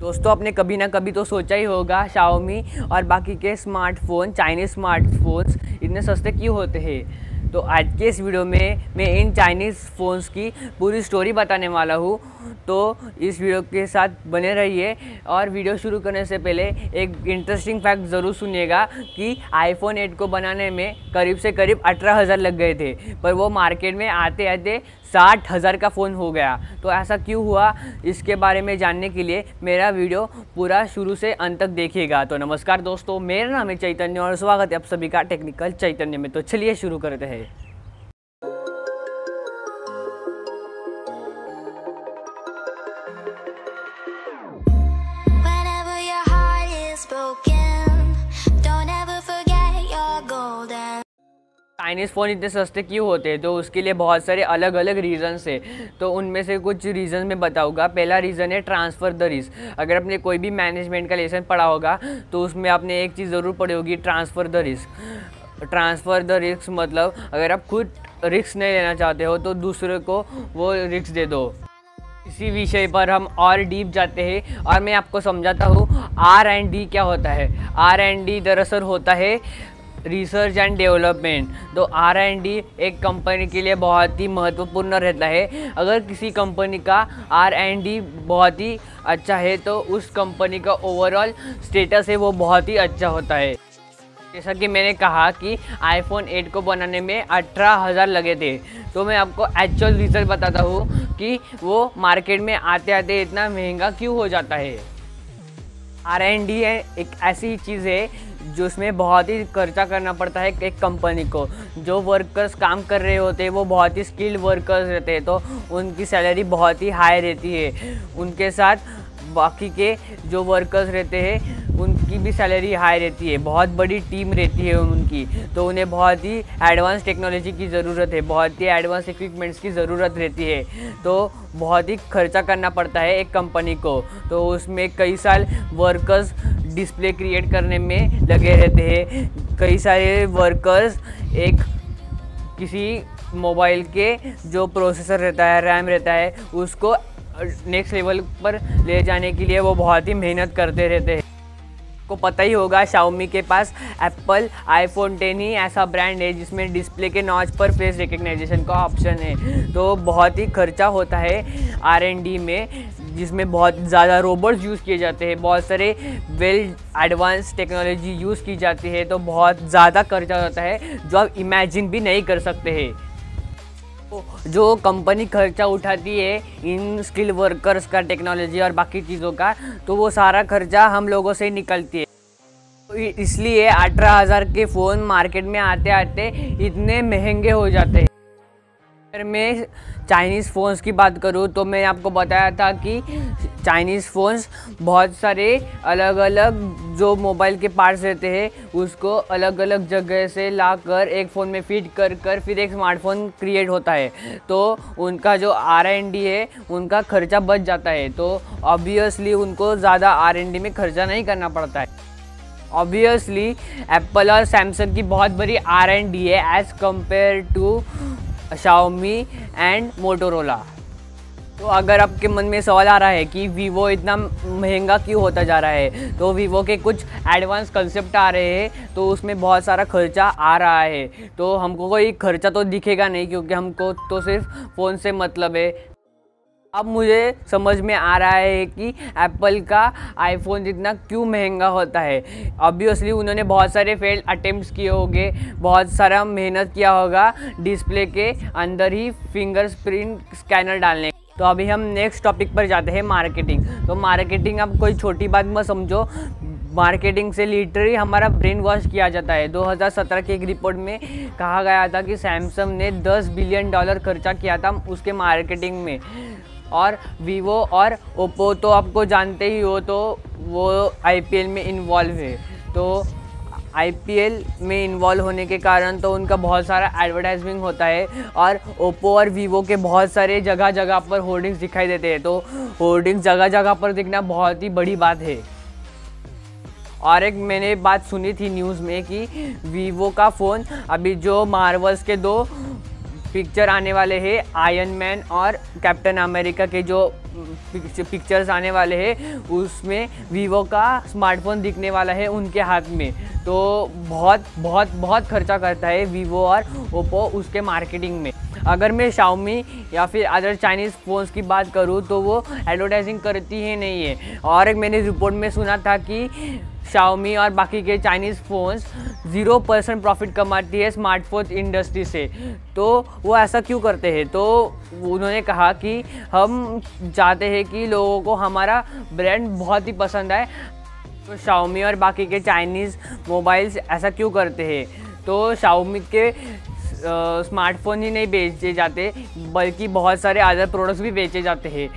दोस्तों, आपने कभी ना कभी तो सोचा ही होगा शाओमी और बाकी के स्मार्टफ़ोन चाइनीज़ स्मार्टफोन्स इतने सस्ते क्यों होते हैं? तो आज के इस वीडियो में मैं इन चाइनीज़ फ़ोन्स की पूरी स्टोरी बताने वाला हूँ। तो इस वीडियो के साथ बने रहिए और वीडियो शुरू करने से पहले एक इंटरेस्टिंग फैक्ट ज़रूर सुनिएगा कि आईफोन 8 को बनाने में करीब से करीब अठारह हज़ार लग गए थे, पर वो मार्केट में आते आते साठ हज़ार का फ़ोन हो गया। तो ऐसा क्यों हुआ? इसके बारे में जानने के लिए मेरा वीडियो पूरा शुरू से अंत तक देखिएगा। तो नमस्कार दोस्तों, मेरा नाम है चैतन्य और स्वागत है आप सभी का टेक्निकल चैतन्य में। तो चलिए शुरू करते हैं। चाइनीज़ फ़ोन इतने सस्ते क्यों होते हैं? तो उसके लिए बहुत सारे अलग अलग रीज़न्स है। तो उनमें से कुछ रीज़न मैं बताऊँगा। पहला रीज़न है ट्रांसफ़र द रिस्क अगर आपने कोई भी मैनेजमेंट का लेसन पढ़ा होगा तो उसमें आपने एक चीज़ ज़रूर पढ़ी होगी transfer the risk transfer the risk मतलब अगर आप खुद रिस्क नहीं लेना चाहते हो तो दूसरे को वो रिस्क दे दो। इसी विषय पर हम और डीप जाते हैं। और मैं आपको समझाता हूँ आर एंड डी क्या होता है? आर एंड डी दरअसल होता है रिसर्च एंड डेवलपमेंट तो आर एंड डी एक कंपनी के लिए बहुत ही महत्वपूर्ण रहता है। अगर किसी कंपनी का आर एंड डी बहुत ही अच्छा है तो उस कंपनी का ओवरऑल स्टेटस है वो बहुत ही अच्छा होता है। जैसा कि मैंने कहा कि आईफोन 8 को बनाने में अठारह हज़ार लगे थे। तो मैं आपको एक्चुअल रिज़ल्ट बताता हूँ कि वो मार्केट में आते आते इतना महँगा क्यों हो जाता है। आर एन डी एक ऐसी चीज़ है जो उसमें बहुत ही खर्चा करना पड़ता है एक कंपनी को। जो वर्कर्स काम कर रहे होते हैं, वो बहुत ही स्किल्ड वर्कर्स रहते हैं तो उनकी सैलरी बहुत ही हाई रहती है। उनके साथ बाकी के जो वर्कर्स रहते हैं, उनकी भी सैलरी हाई रहती है। बहुत बड़ी टीम रहती है उनकी। तो उन्हें बहुत ही एडवांस टेक्नोलॉजी की ज़रूरत है, बहुत ही एडवांस इक्विपमेंट्स की ज़रूरत रहती है। तो बहुत ही खर्चा करना पड़ता है एक कंपनी को। तो उसमें कई साल वर्कर्स डिस्प्ले क्रिएट करने में लगे रहते हैं। कई सारे वर्कर्स एक किसी मोबाइल के जो प्रोसेसर रहता है रैम रहता है, उसको नेक्स्ट लेवल पर ले जाने के लिए वो बहुत ही मेहनत करते रहते हैं। को पता ही होगा शाओमी के पास एप्पल आईफोन टेन ही ऐसा ब्रांड है जिसमें डिस्प्ले के नॉच पर फेस रिकग्नाइजेशन का ऑप्शन है। तो बहुत ही खर्चा होता है आर एन डी में, जिसमें बहुत ज़्यादा रोबोट्स यूज़ किए जाते हैं। बहुत सारे वेल एडवांस टेक्नोलॉजी यूज़ की जाती है तो बहुत ज़्यादा खर्चा होता है जो आप इमेजिन भी नहीं कर सकते हैं। जो कंपनी खर्चा उठाती है इन स्किल वर्कर्स का टेक्नोलॉजी और बाकी चीज़ों का तो वो सारा खर्चा हम लोगों से निकलती है। तो इसलिए अठारह हज़ार के फ़ोन मार्केट में आते आते इतने महँगे हो जाते हैं। अगर मैं चाइनीज़ फ़ोन्स की बात करूँ तो मैं आपको बताया था कि चाइनीज़ फ़ोन्स बहुत सारे अलग अलग जो मोबाइल के पार्ट्स रहते हैं, उसको अलग अलग जगह से ला कर एक फ़ोन में फिट कर कर फिर एक स्मार्टफ़ोन क्रिएट होता है। तो उनका जो आर एन डी है, उनका खर्चा बच जाता है। तो ऑब्वियसली उनको ज़्यादा आर एन डी में खर्चा नहीं करना पड़ता है। ऑब्वियसली एप्पल और सैमसंग की बहुत बड़ी आर एन डी है as compare to Xiaomi and Motorola तो अगर आपके मन में सवाल आ रहा है कि वीवो इतना महँगा क्यों होता जा रहा है तो वीवो के कुछ एडवांस कंसेप्ट आ रहे हैं तो उसमें बहुत सारा खर्चा आ रहा है। तो हमको कोई खर्चा तो दिखेगा नहीं, क्योंकि हमको तो सिर्फ़ फ़ोन से मतलब है। अब मुझे समझ में आ रहा है कि एप्पल का आईफोन जितना क्यों महँगा होता है। ऑब्वियसली उन्होंने बहुत सारे फेल्ड अटेम्प्ट्स किए होंगे, बहुत सारा मेहनत किया होगा डिस्प्ले के अंदर ही फिंगर प्रिंट स्कैनर डालने। तो अभी हम नेक्स्ट टॉपिक पर जाते हैं मार्केटिंग तो मार्केटिंग अब कोई छोटी बात मत समझो। मार्केटिंग से लिटरली हमारा ब्रेन वॉश किया जाता है। 2017 के एक रिपोर्ट में कहा गया था कि सैमसंग ने 10 बिलियन डॉलर खर्चा किया था उसके मार्केटिंग में। और वीवो और ओप्पो तो आपको जानते ही हो तो वो आईपीएल में इन्वॉल्व है। तो आईपीएल में इन्वॉल्व होने के कारण तो उनका बहुत सारा एडवर्टाइजमेंट होता है और ओप्पो और वीवो के बहुत सारे जगह जगह पर होर्डिंग्स दिखाई देते हैं। तो होर्डिंग्स जगह जगह पर दिखना बहुत ही बड़ी बात है। और एक मैंने बात सुनी थी न्यूज़ में कि वीवो का फ़ोन अभी जो मार्वल्स के दो पिक्चर आने वाले हैं आयरन मैन और कैप्टन अमेरिका के जो पिक्चर्स आने वाले हैं, उसमें वीवो का स्मार्टफ़ोन दिखने वाला है उनके हाथ में। तो बहुत बहुत बहुत खर्चा करता है वीवो और ओप्पो उसके मार्केटिंग में। अगर मैं शाओमी या फिर अदर चाइनीज़ फ़ोन्स की बात करूँ तो वो एडवर्टाइजिंग करती ही नहीं है। और एक मैंने रिपोर्ट में सुना था कि शाओमी और बाकी के Chinese phones zero percent profit कमाती है स्मार्टफ़ोन इंडस्ट्री से। तो वो ऐसा क्यों करते हैं? तो उन्होंने कहा कि हम चाहते हैं कि लोगों को हमारा ब्रांड बहुत ही पसंद आए। तो शाओमी और बाकी के चाइनीज़ मोबाइल्स ऐसा क्यों करते हैं? तो शाओमी के स्मार्टफ़ोन ही नहीं बेचे जाते, बल्कि बहुत सारे अदर प्रोडक्ट्स भी बेचे जाते हैं।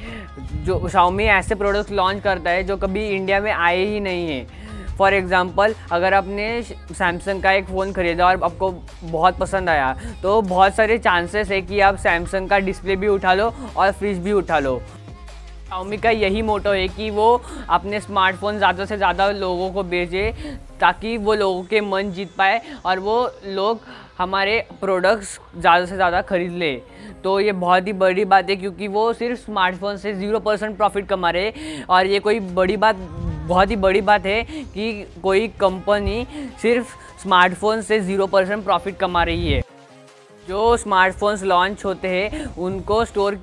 जो शाओमी ऐसे प्रोडक्ट्स लॉन्च करता है जो कभी इंडिया में आए ही नहीं हैं। फॉर एग्ज़ाम्पल अगर आपने सैमसंग का एक फ़ोन ख़रीदा और आपको बहुत पसंद आया तो बहुत सारे चांसेस है कि आप सैमसंग का डिस्प्ले भी उठा लो और फ्रिज भी उठा लो। शाओमी का यही मोटो है कि वो अपने स्मार्टफ़ोन ज़्यादा से ज़्यादा लोगों को भेजे, ताकि वो लोगों के मन जीत पाए और वो लोग हमारे प्रोडक्ट्स ज़्यादा से ज़्यादा ख़रीद ले। तो ये बहुत ही बड़ी बात है, क्योंकि वो सिर्फ़ स्मार्टफ़ोन से ज़ीरो परसेंट प्रॉफिट कमा रहे और ये कोई बड़ी बात बहुत ही बड़ी बात है कि कोई कंपनी सिर्फ़ स्मार्टफ़ोन से ज़ीरो परसेंट प्रॉफिट कमा रही है। जो स्मार्टफोन्स लॉन्च होते हैं, उनको स्टोर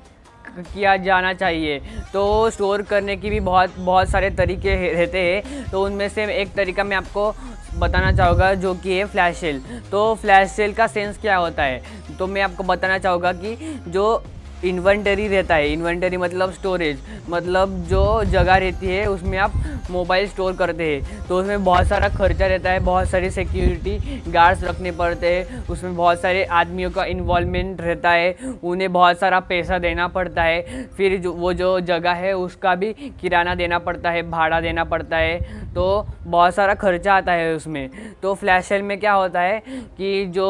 किया जाना चाहिए। तो स्टोर करने की भी बहुत बहुत सारे तरीके रहते हैं। तो उनमें से एक तरीका मैं आपको बताना चाहूँगा, जो कि है फ्लैश सेल तो फ्लैश सेल का सेंस क्या होता है? तो मैं आपको बताना चाहूँगा कि जो इन्वेंटरी रहता है इन्वेंटरी मतलब स्टोरेज मतलब जो जगह रहती है उसमें आप मोबाइल स्टोर करते हैं। तो उसमें बहुत सारा खर्चा रहता है बहुत सारी सिक्योरिटी गार्ड्स रखने पड़ते हैं उसमें बहुत सारे आदमियों का इन्वॉल्वमेंट रहता है उन्हें बहुत सारा पैसा देना पड़ता है फिर जो वो जो जगह है उसका भी किराना देना पड़ता है भाड़ा देना पड़ता है तो बहुत सारा खर्चा आता है उसमें। तो फ्लैश सेल में क्या होता है कि जो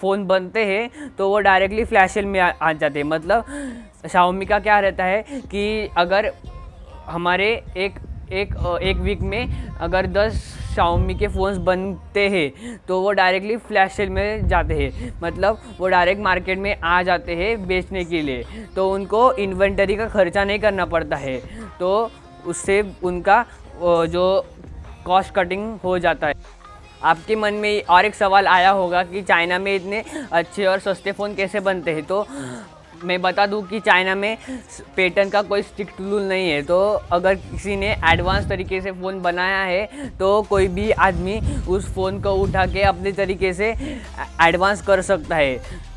फ़ोन बनते हैं तो वो डायरेक्टली फ्लैश सेल में आ, आ जाते हैं मतलब शाओमी का क्या रहता है कि अगर हमारे एक एक एक वीक में अगर दस शाओमी के फ़ोन्स बनते हैं तो वो डायरेक्टली फ्लैश सेल में जाते हैं। मतलब वो डायरेक्ट मार्केट में आ जाते हैं बेचने के लिए। तो उनको इन्वेंटरी का खर्चा नहीं करना पड़ता है। तो उससे उनका जो कॉस्ट कटिंग हो जाता है। आपके मन में और एक सवाल आया होगा कि चाइना में इतने अच्छे और सस्ते फ़ोन कैसे बनते हैं? तो मैं बता दूँ कि चाइना में पेटर्न का कोई स्ट्रिक्ट रूल नहीं है। तो अगर किसी ने एडवांस तरीके से फ़ोन बनाया है तो कोई भी आदमी उस फ़ोन को उठा के अपने तरीके से एडवांस कर सकता है।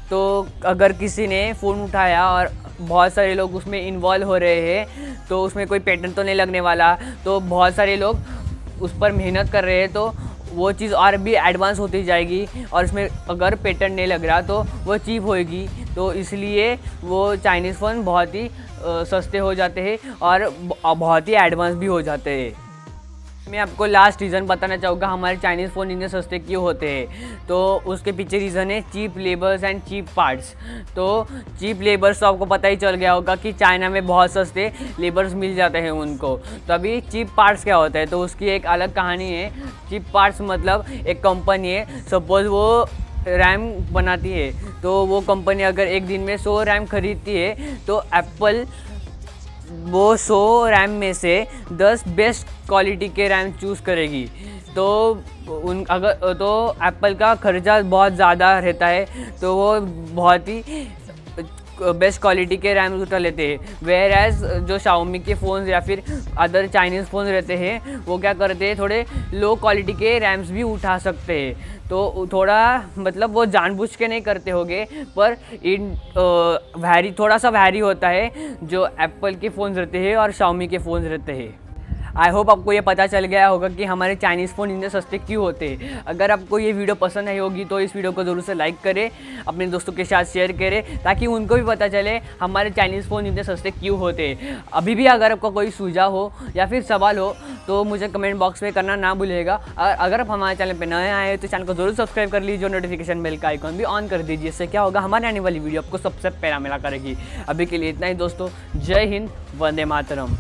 तो अगर किसी ने फ़ोन उठाया और बहुत सारे लोग उसमें इन्वॉल्व हो रहे हैं तो उसमें कोई पैटर्न तो नहीं लगने वाला। तो बहुत सारे लोग उस पर मेहनत कर रहे हैं तो वो चीज़ और भी एडवांस होती जाएगी और इसमें अगर पेटेंट नहीं लग रहा तो वो चीप होएगी। तो इसलिए वो चाइनीज़ फ़ोन बहुत ही सस्ते हो जाते हैं और बहुत ही एडवांस भी हो जाते हैं। मैं आपको लास्ट रीज़न बताना चाहूँगा, हमारे चाइनीज़ फ़ोन इतने सस्ते क्यों होते हैं? तो उसके पीछे रीज़न है cheap labours and cheap parts तो चीप लेबर्स तो आपको पता ही चल गया होगा कि चाइना में बहुत सस्ते लेबर्स मिल जाते हैं उनको। तो अभी चीप पार्ट्स क्या होता है? तो उसकी एक अलग कहानी है। चीप पार्ट्स मतलब एक कंपनी है सपोज़ वो रैम बनाती है तो वो कंपनी अगर एक दिन में सौ रैम खरीदती है तो एप्पल वो सौ रैम में से दस बेस्ट क्वालिटी के रैम चूज़ करेगी। तो उन, अगर तो एप्पल का खर्चा बहुत ज़्यादा रहता है तो वो बहुत ही बेस्ट क्वालिटी के रैम उठा लेते हैं। वेयर एज जो शाओमी के फ़ोन या फिर अदर चाइनीज़ फ़ोन रहते हैं, वो क्या करते हैं, थोड़े लो क्वालिटी के रैम्स भी उठा सकते हैं। तो थोड़ा मतलब वो जानबूझ के नहीं करते होंगे, पर इन वैरी, थोड़ा सा वैरी होता है, जो एप्पल के फ़ोन रहते हैं और शाओमी के फ़ोन रहते हैं। आई होप आपको ये पता चल गया होगा कि हमारे चाइनीज़ फ़ोन इतने सस्ते क्यों होते हैं। अगर आपको ये वीडियो पसंद आई होगी तो इस वीडियो को ज़रूर से लाइक करें, अपने दोस्तों के साथ शेयर करें, ताकि उनको भी पता चले हमारे चाइनीज़ फ़ोन इतने सस्ते क्यों होते अभी भी अगर आपका कोई सुझाव हो या फिर सवाल हो तो मुझे कमेंट बॉक्स में करना ना भूलेगा और अगर आप हमारे चैनल पर नए आए तो चैनल को ज़रूर सब्सक्राइब कर लीजिए नोटिफिकेशन बेल का आइकॉन भी ऑन कर दीजिए। इससे क्या होगा, हमारे आने वाली वीडियो आपको सबसे पहला मिला करेगी। अभी के लिए इतना ही दोस्तों, जय हिंद, वंदे मातरम।